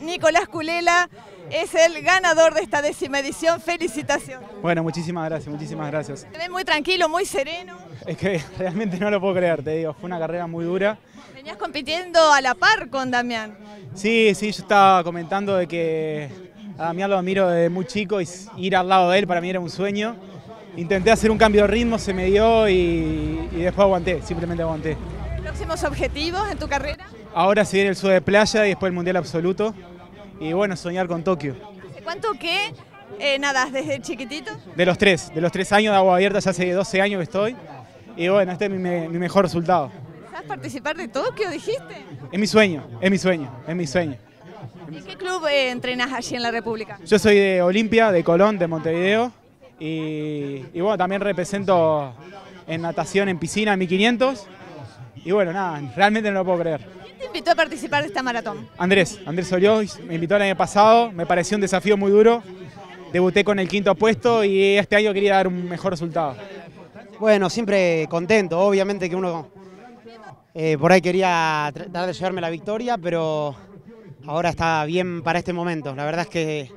Nicolás Culela es el ganador de esta décima edición. Felicitaciones. Bueno, muchísimas gracias, muchísimas gracias. Se ve muy tranquilo, muy sereno. Es que realmente no lo puedo creer, te digo, fue una carrera muy dura. Venías compitiendo a la par con Damián. Sí, sí, yo estaba comentando de que a Damián lo admiro desde muy chico y ir al lado de él para mí era un sueño. Intenté hacer un cambio de ritmo, se me dio y, y después aguanté, simplemente aguanté. ¿Próximos objetivos en tu carrera? Ahora se viene el sur de playa y después el Mundial Absoluto. Y bueno, soñar con Tokio. ¿Hace cuánto que eh, nadas desde chiquitito? De los tres, de los tres años de agua abierta, ya hace 12 años que estoy. Y bueno, este es mi, mi mejor resultado. ¿Sabes participar de Tokio, dijiste? Es mi sueño, es mi sueño, es mi sueño. ¿En qué club eh, entrenas allí en la República? Yo soy de Olimpia, de Colón, de Montevideo. Y, y bueno, también represento en natación en piscina en 1500. Y bueno, nada, realmente no lo puedo creer. ¿Quién te invitó a participar de esta maratón? Andrés, Andrés Oliois me invitó el año pasado, me pareció un desafío muy duro. Debuté con el quinto puesto y este año quería dar un mejor resultado. Bueno, siempre contento, obviamente que uno eh, por ahí quería tratar de llevarme la victoria, pero ahora está bien para este momento. La verdad es que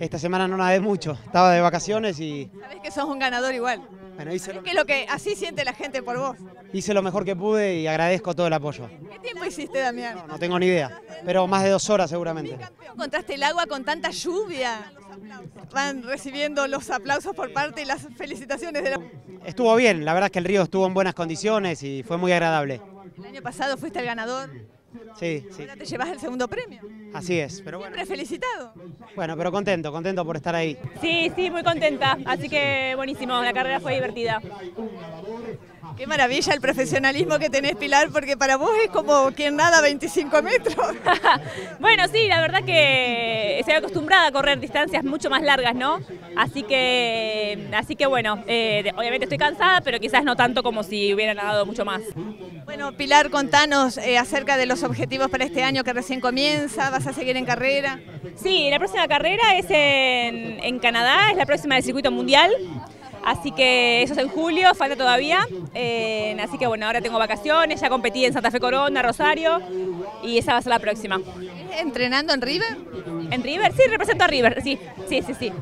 esta semana no nadé mucho, estaba de vacaciones y Sabes que sos un ganador igual. Bueno, hice, lo, Es que lo que así siente la gente por vos. hice lo mejor que pude y agradezco todo el apoyo. ¿Qué tiempo hiciste, Damián? No tengo ni idea, pero más de dos horas seguramente. Contraste el agua con tanta lluvia. Van recibiendo los aplausos por parte y las felicitaciones de la... Estuvo bien, la verdad es que el río estuvo en buenas condiciones y fue muy agradable. El año pasado fuiste el ganador, Sí, sí, ahora te llevas el segundo premio. así es. Pero bueno, Siempre felicitado. bueno, pero contento, contento por estar ahí. Sí, sí, muy contenta. Así que buenísimo, la carrera fue divertida. Qué maravilla el profesionalismo que tenés, Pilar, porque para vos es como quien nada 25 metros. Bueno, sí, la verdad que estoy acostumbrada a correr distancias mucho más largas, ¿no? Así que, así que bueno, eh, obviamente estoy cansada, pero quizás no tanto como si hubiera nadado mucho más. Bueno, Pilar, contanos eh, acerca de los objetivos para este año que recién comienza, vas a seguir en carrera. Sí, la próxima carrera es en, en Canadá, es la próxima del circuito mundial. Así que eso es en julio, falta todavía. Eh, así que bueno, ahora tengo vacaciones, ya competí en Santa Fe Corona, Rosario, y esa va a ser la próxima. ¿Entrenando en River? ¿En River? Sí, represento a River, sí, sí, sí, sí.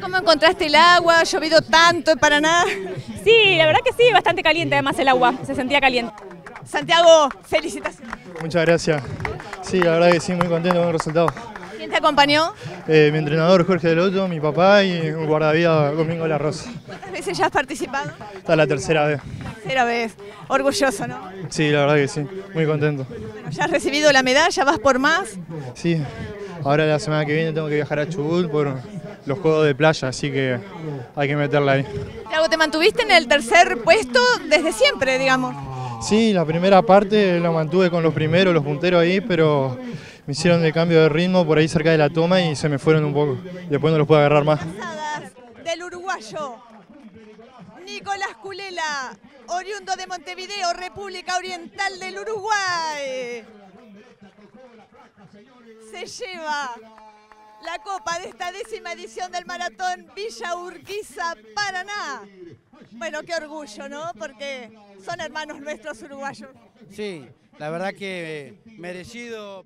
¿cómo encontraste el agua? ¿Ha llovido tanto en Paraná? Sí, la verdad que sí, bastante caliente además el agua, se sentía caliente. Santiago, felicitaciones. Muchas gracias. Sí, la verdad que sí, muy contento con el resultado. ¿Quién te acompañó? Eh, mi entrenador Jorge Deloto, mi papá y un guardavidas Domingo La Rosa. ¿Cuántas veces ya has participado? Esta es la tercera vez. Tercera vez. Orgulloso, ¿no? Sí, la verdad que sí, muy contento. Bueno, ya has recibido la medalla, vas por más. Sí, ahora la semana que viene tengo que viajar a Chubut por los juegos de playa, así que hay que meterla ahí. Te mantuviste en el tercer puesto desde siempre, digamos. Sí, la primera parte la mantuve con los primeros, los punteros ahí, pero me hicieron el cambio de ritmo por ahí cerca de la toma y se me fueron un poco. Después no los puedo agarrar más. Del uruguayo Nicolás Culela, oriundo de Montevideo, República Oriental del Uruguay. Se lleva la copa de esta décima edición del maratón Villa Urquiza, Paraná. Bueno, qué orgullo, ¿no? Porque son hermanos nuestros uruguayos. Sí, la verdad que merecido.